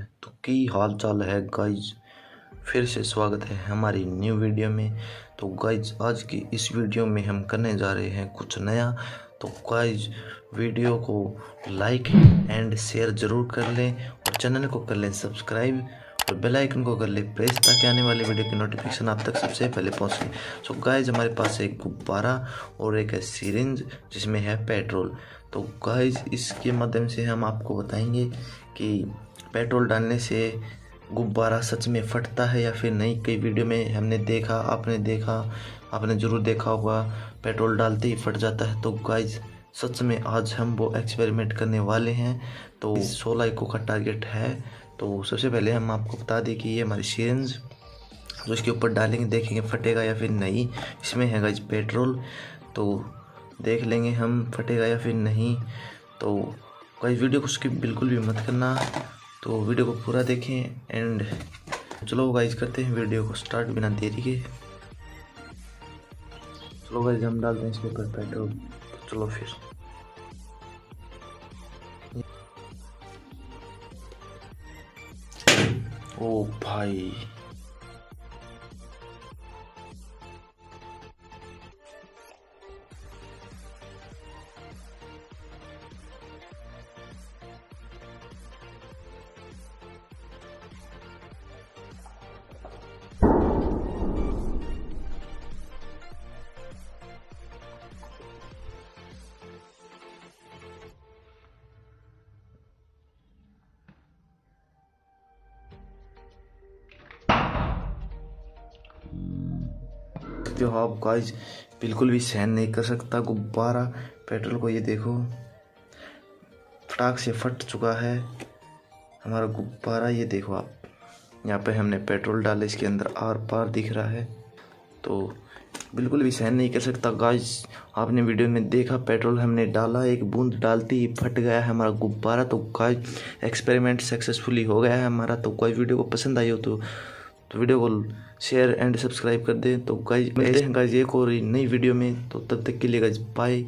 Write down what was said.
तो की हाल चाल है गाइज़ फिर से स्वागत है हमारी न्यू वीडियो में। तो गाइज़ आज की इस वीडियो में हम करने जा रहे हैं कुछ नया। तो गाइज़ वीडियो को लाइक एंड शेयर ज़रूर कर लें और चैनल को कर लें सब्सक्राइब और बेल आइकन को कर ले प्रेस ताकि आने वाली वीडियो की नोटिफिकेशन आप तक सबसे पहले पहुँचे। सो गाइज़ हमारे पास एक गुब्बारा और एक है सीरेंज जिसमें है पेट्रोल तो गाइज़ इसके माध्यम से हम आपको बताएँगे कि पेट्रोल डालने से गुब्बारा सच में फटता है या फिर नहीं? कई वीडियो में हमने देखा आपने देखा आपने ज़रूर देखा होगा पेट्रोल डालते ही फट जाता है। तो गाइज़ सच में आज हम वो एक्सपेरिमेंट करने वाले हैं। तो सोलह इको का टारगेट है। तो सबसे पहले हम आपको बता दें कि ये हमारी सीरेंज जो इसके ऊपर डालेंगे देखेंगे फटेगा या फिर नहीं। इसमें है गाइज़ पेट्रोल। तो देख लेंगे हम फटेगा या फिर नहीं। तो गाइज़ वीडियो को स्किप बिल्कुल भी मत करना। तो वीडियो को पूरा देखें एंड चलो गाइज़ करते हैं वीडियो को स्टार्ट बिना देरी के। चलो गाइज़ हम डालते हैं इसके ऊपर पेट्रोल। तो चलो फिर। ओ भाई। सकते हो आप गाइज़ बिल्कुल भी सहन नहीं कर सकता गुब्बारा। पेट्रोल को ये देखो। फटाक से फट चुका है हमारा गुब्बारा। ये देखो आप। यहाँ पे हमने पेट्रोल डाला, इसके अंदर आर पार दिख रहा है। तो बिल्कुल भी सहन नहीं कर सकता गाइज़ आपने वीडियो में देखा, पेट्रोल हमने डाला, एक बूंद डालती ही फट गया है हमारा गुब्बारा। तो गाइज़ एक्सपेरिमेंट सक्सेसफुली हो गया है हमारा। तो कोई वीडियो को पसंद आई हो तो तो वीडियो को शेयर एंड सब्सक्राइब कर दें। तो गाइज़ मिलते हैं गाइज़ एक और नई वीडियो में। तो तब तक के लिए गाइज़ बाय